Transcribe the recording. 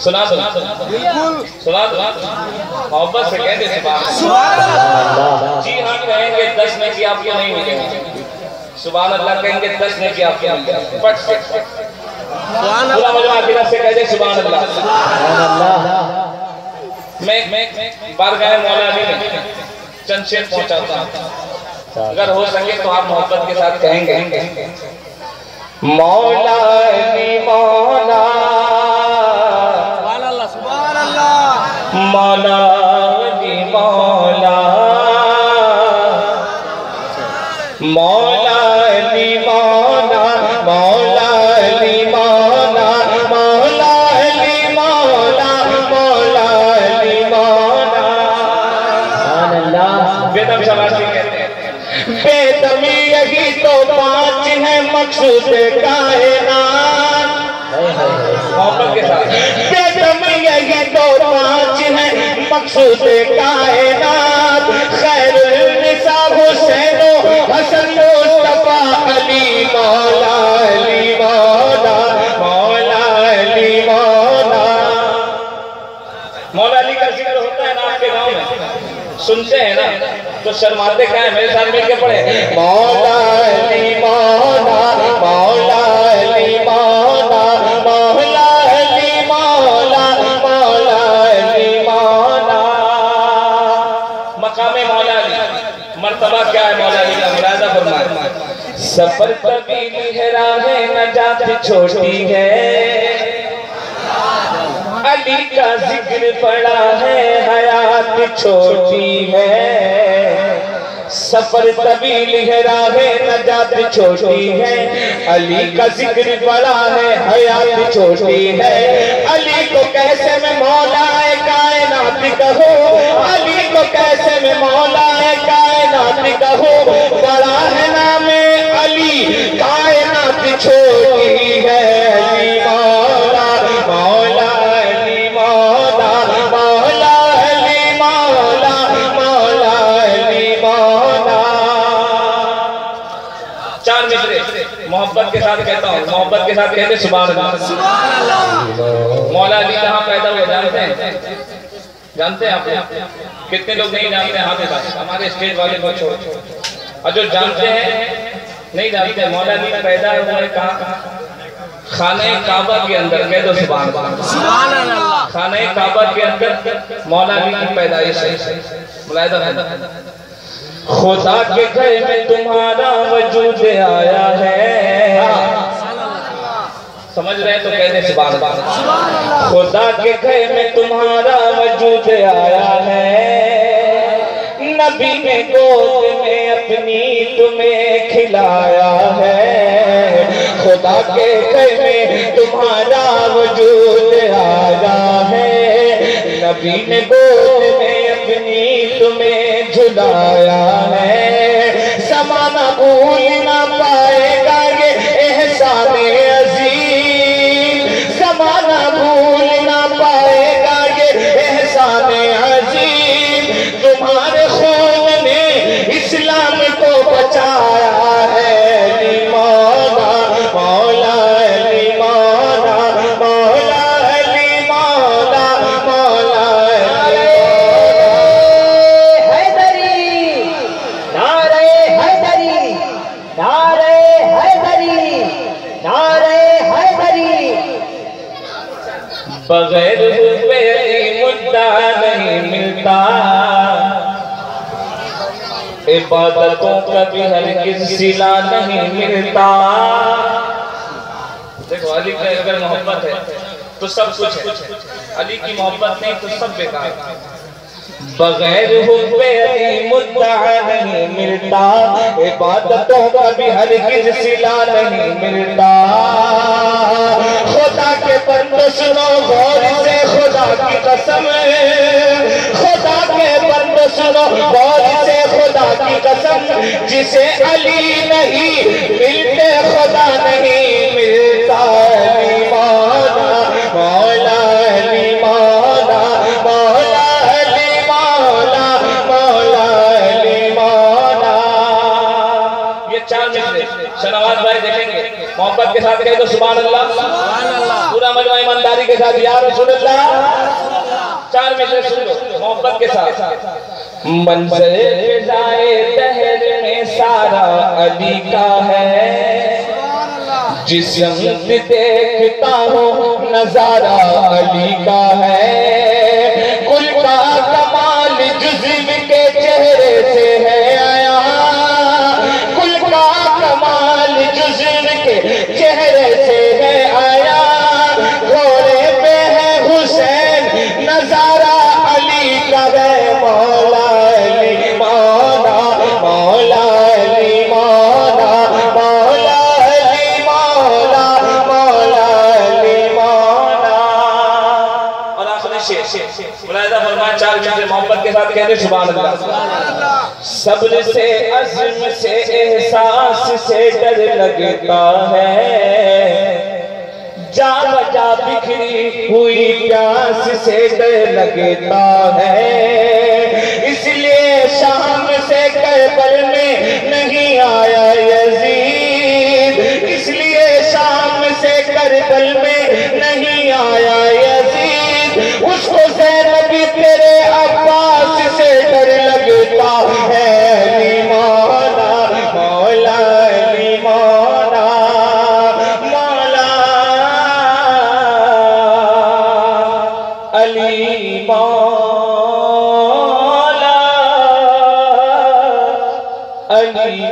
سنا سنا سنا سنا محبت سے کہہ دے سبحان اللہ۔ جی ہاں کہیں گے دس میں آپ کو نہیں ملے سبحان اللہ کہیں گے دس آپ پٹ پورا مجمع سے کہہ دے سبحان اللہ۔ میں بارگاہ مولا علی میں چند شیر پہنچاتا ہوں۔ اگر ہو سکے تو آپ محبت کے ساتھ کہیں گے۔ مولا علی مولا مولا علی مولا۔ مولا علی مولا مولا علی مولا مولا علی مولا مولا علی مولا۔ بے دم شباشی کہتے ہیں بے دمی یہی تو پانچ ہیں مقصود کائنات۔ محبت کے ساتھ بے دمی یہی تو پانچ مقصود کائنات، خیر النساء حسین و حسن مصطفیٰ علی، مولا علی، مولا مولا علی، مولا. مولا علی کا ذکر ہوتا ہے نا آپ کے گاؤں میں۔ سنتے ہیں نا تو شرماتے کہاں ہیں، میرے ساتھ مل کے پڑھے مولا علی، مولا علی کیا ہے مولا علی جی؟ کا مرادہ فرمائے۔ سفر طویل ہے راہ نجات چھوٹی ہے۔ علی کا ذکر پڑا ہے، حیات چھوٹی ہے۔ سفر طویل ہے راہ نجات چھوٹی ہے۔ علی کا ذکر پڑا ہے، حیات چھوٹی ہے۔ علی کو کیسے میں مولا کائنات کہو علی کو کیسے میں مولا کائنات کہو بڑا ہے نام علی کائنات چھوٹی ہے علی مولا مولا علی مولا مولا علی مولا مولا علی مولا. چار مصرے محبت کے ساتھ کہتا ہوں محبت کے ساتھ کہتے سبحان اللہ۔ مولا علی کہاں پیدا ہوئے جانتے ہیں؟ جانتے ہیں آپ کتنے لوگ نہیں جانتے ہیں ہاتھ اٹھائیں ہمارے اسٹیج والے کو چھوڑ۔ اور جو جانتے ہیں نہیں جانتے مولا علی پیدا ہوئے کہاں؟ خانہ کعبہ کے اندر کہہ دو سبحان اللہ۔ خانہ کعبہ کے اندر مولا علی کی پیدائش ہے۔ ملاحظہ خدا کے گھر میں تمہارا وجود آیا ہے۔ سمجھ رہے تو کہہ دیں سبحان اللہ۔ خدا کے گھر میں تمہارا وجود آیا ہے۔ نبی نے گود میں اپنی تمہیں کھلایا ہے۔ خدا کے گھر میں تمہارا وجود آیا ہے۔ نبی نے گود میں اپنی تمہیں جھلایا ہے۔ زمانہ بھول بغیر حب مدعا نہیں ملتا۔ عبادتوں کا بھی ہرگز سلا نہیں ملتا۔ دیکھو، علی کا اگر محبت ہے تو سب کچھ ہے۔ علی کی محبت نہیں تو سب بیکار ہے۔ بغیر حب علی مدعا نہیں ملتا۔ عبادتوں کا بھی ہرگز سلا نہیں ملتا۔ قسم خدا کے بندے سنو غور سے خدا کی قسم جسے علی نہیں ملتے خدا نہیں ملتا۔ علی مولا مولا علی مولا مولا علی مولا مولا علی مولا۔ یہ چار مصرے شنواز بھائی دیکھیں گے۔ محبت کے ساتھ کہے تو سبحان اللہ۔ پورا مجمع ایمان ایمانداری کے ساتھ یا رسول اللہ۔ چار میں سے سن لو محبت کے ساتھ۔ منظر فضائے تہر میں سارا علی کا ہے جسم دیکھتا ہوں، نظارہ علی کا ہے۔ ملاحظہ فرمائے چار منٹ محبت کے ساتھ کہتے سبحان اللہ۔ صبر سے عزم سے احساس سے ڈر لگتا ہے۔ جا بجا بکھری ہوئی پیاس سے ڈر لگتا ہے۔ اس لیے شام سے کربل میں علی مولا علی